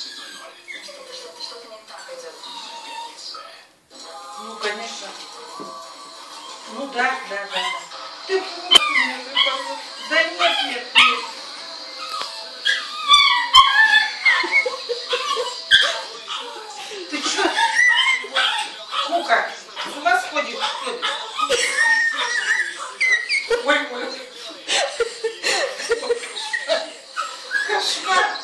Что-то не так идет. Ну, конечно. Ну да, да, да. да. Ты Да нет, нет, нет. Ты что? Ну Кука, с ума сходишь, что ли? Ой, ой. Кошмар.